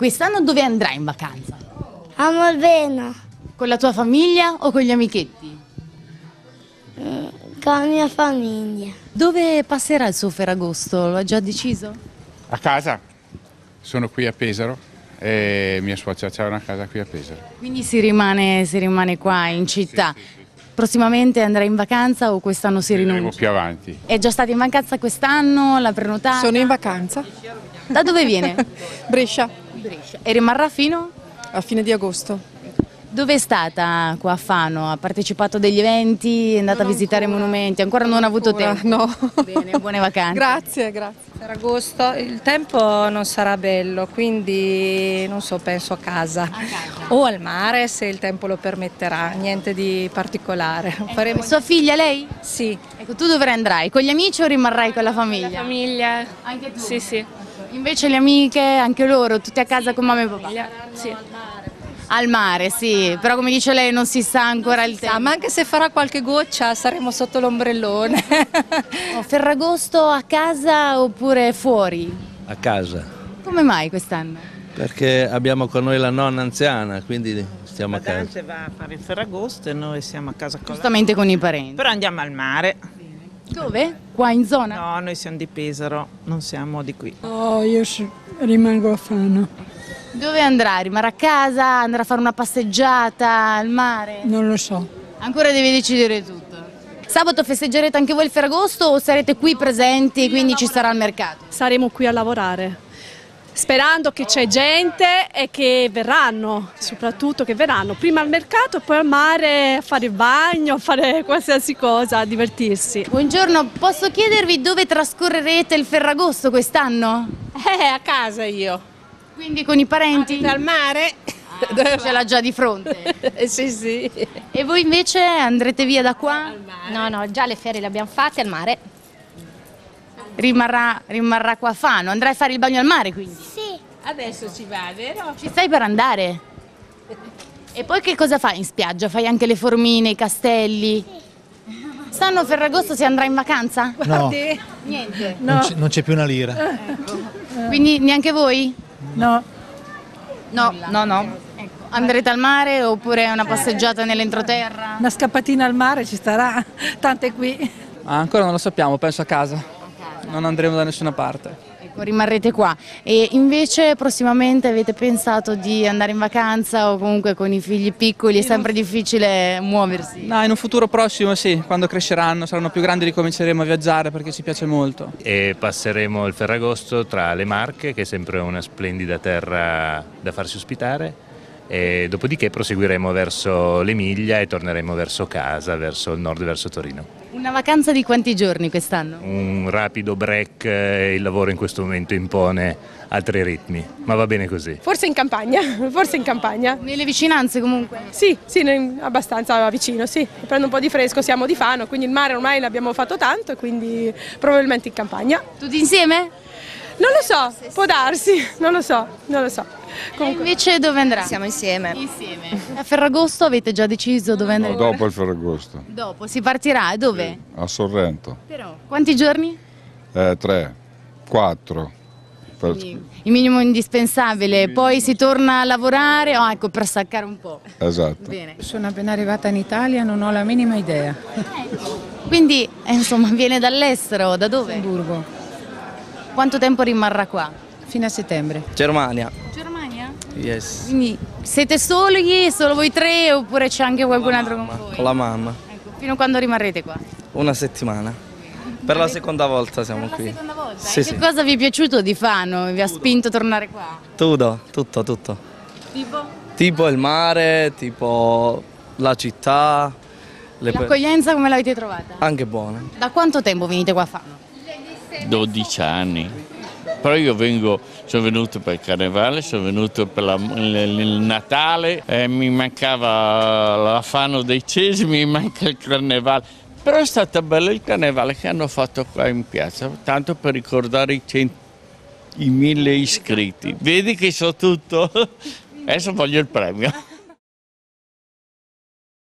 Quest'anno dove andrai in vacanza? A Modena, Con la tua famiglia o con gli amichetti? con la mia famiglia. Dove passerà il suo Ferragosto? Lo ha già deciso? A casa, sono qui a Pesaro e mia suocera c'ha una casa qui a Pesaro. Quindi si rimane, si rimane qua in città. Prossimamente andrà in vacanza o quest'anno si rinuncia? più avanti. È già stata in vacanza quest'anno? L'ha prenotata? Sono in vacanza, Da dove viene? Brescia, Brescia. E rimarrà fino? a fine di agosto. Dove è stata qua a Fano? Ha partecipato a degli eventi? È andata a visitare monumenti? Ancora non ha avuto Ancora, tempo? No. Bene, buone vacanze. grazie, grazie. Ferragosto il tempo non sarà bello, quindi non so, penso a casa. O al mare se il tempo lo permetterà, niente di particolare. Faremo Sua figlia, lei? sì, Ecco, tu dove andrai? Con gli amici o rimarrai con la famiglia? Famiglia, Anche tu? sì sì. Invece le amiche, anche loro, tutte a casa con mamma e papà? sì. Al mare, sì, però come dice lei non si sa ancora il tempo. ma anche se farà qualche goccia saremo sotto l'ombrellone. Oh, Ferragosto a casa oppure fuori? A casa, Come mai quest'anno? perché abbiamo con noi la nonna anziana, quindi stiamo a casa. Dante va a fare il Ferragosto e noi siamo a casa con la... Giustamente con i parenti. Però andiamo al mare. Dove? Qua in zona? No, noi siamo di Pesaro, non siamo di qui. Oh, io rimango a Fano, Dove andrà? Rimarrà a casa? Andrà a fare una passeggiata al mare? non lo so. Ancora devi decidere tutto. Sabato festeggerete anche voi il Ferragosto o sarete qui presenti e quindi ci sarà il mercato? Saremo qui a lavorare. Sperando che c'è gente e che verranno, soprattutto che verranno prima al mercato e poi al mare a fare il bagno, a fare qualsiasi cosa, a divertirsi. Buongiorno, posso chiedervi dove trascorrerete il Ferragosto quest'anno? Eh, a casa io. Quindi con i parenti? Dal mare? Ce l'ha già di fronte. Sì, sì. E voi invece andrete via da qua? No, no, già le ferie le abbiamo fatte al mare. Rimarrà, rimarrà qua a Fano? Andrai a fare il bagno al mare quindi? Sì, Adesso ci va, vero? Ci stai per andare? E poi che cosa fai in spiaggia? Fai anche le formine, i castelli? Stanno a Ferragosto si andrà in vacanza? No, Niente. non c'è- non c'è più una lira. Quindi neanche voi? No, No, no, no. Andrete al mare oppure una passeggiata nell'entroterra? una scappatina al mare ci starà, tante qui. Ah, ancora non lo sappiamo, penso a casa. Non andremo da nessuna parte. Ecco, rimarrete qua. E invece prossimamente avete pensato di andare in vacanza o comunque con i figli piccoli è sempre difficile muoversi? No, in un futuro prossimo sì, quando cresceranno, saranno più grandi ricominceremo a viaggiare perché ci piace molto. e passeremo il Ferragosto tra le Marche, che è sempre una splendida terra da farsi ospitare, e dopodiché proseguiremo verso l'Emilia e torneremo verso casa, verso il nord, verso Torino. Una vacanza di quanti giorni quest'anno? Un rapido break, eh, il lavoro in questo momento impone altri ritmi, ma va bene così. Forse in campagna, forse in campagna. Nelle vicinanze comunque? Sì, sì, abbastanza vicino, sì. Prendo un po' di fresco, siamo di Fano, quindi il mare ormai l'abbiamo fatto tanto e quindi probabilmente in campagna. Tutti insieme? Non lo so, può darsi, non lo so, non lo so. E invece dove andrà? Siamo insieme. Insieme. A Ferragosto avete già deciso dove andrete? dopo il Ferragosto, Dopo, si partirà, dove? a Sorrento. Però. Quanti giorni? Eh, tre, quattro. Per- Il minimo indispensabile, poi si torna a lavorare, oh, ecco, per staccare un po'. Esatto. Bene. Sono appena arrivata in Italia, non ho la minima idea. Quindi, eh, insomma, viene dall'estero, da dove? Burgo, Quanto tempo rimarrà qua? fino a settembre. Germania, Germania? yes, Quindi siete soli, solo voi tre, oppure c'è anche qualcun altro con voi? con la mamma, Ecco, fino a quando rimarrete qua? una settimana. Per la seconda volta siamo Per la qui. seconda volta? Sì, E sì. Che cosa vi è piaciuto di Fano? Vi ha spinto a tornare qua? Tutto, tutto, tutto. Tipo? Tipo il mare, tipo la città, le per- L'accoglienza come l'avete trovata? anche buone. Da quanto tempo venite qua a Fano? 12 anni. Però io vengo, sono venuto per il carnevale, sono venuto per la- il, Natale, eh, mi mancava la Fano dei Cesi, mi manca il carnevale. Però è stato bello il carnevale che hanno fatto qua in piazza, tanto per ricordare i, cent- i mille iscritti. Vedi che so tutto? Adesso voglio il premio.